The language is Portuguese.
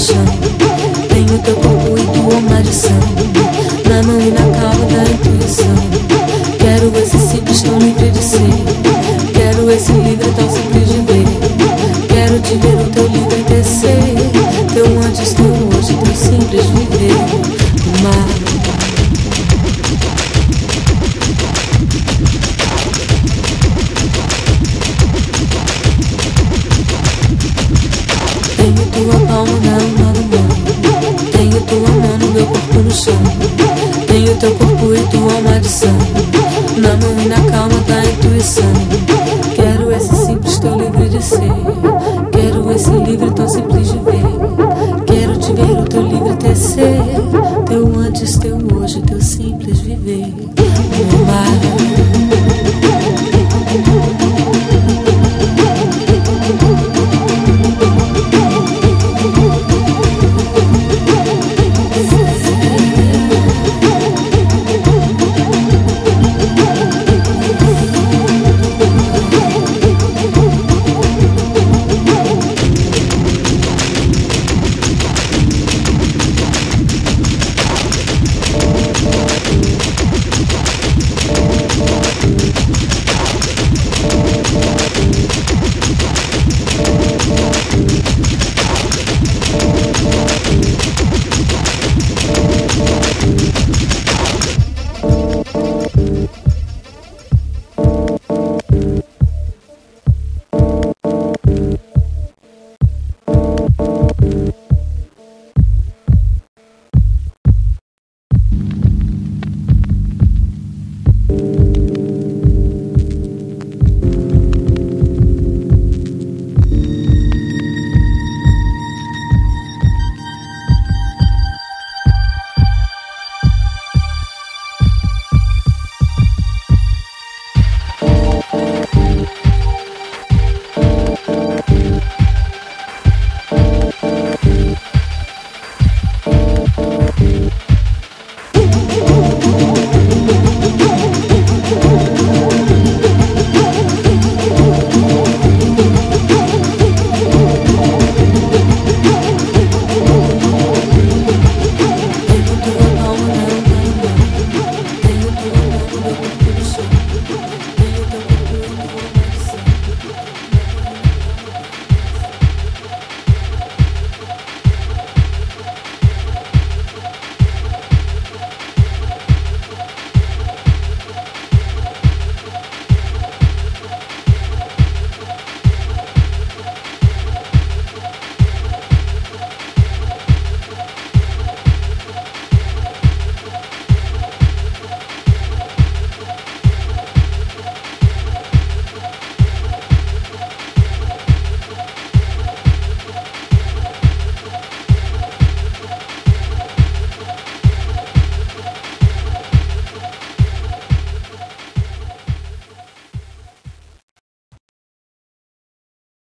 chão. Tenho teu corpo e tua maldição. Na mão e na calma da intuição. Quero esse simples tão livre de ser. Quero esse livre tão simples de ver. Quero te ver o teu livre tecer. Teu antes, teu hoje, teu simples viver. No mar. Tenho tua palma no chão. Tenho teu corpo e tua alma de sangue. Na mão e na calma da tá intuição. Quero esse simples tão livre de ser. Quero esse livre tão simples de ver. Quero te ver o teu livre tecer. Teu antes, teu hoje, teu simples viver.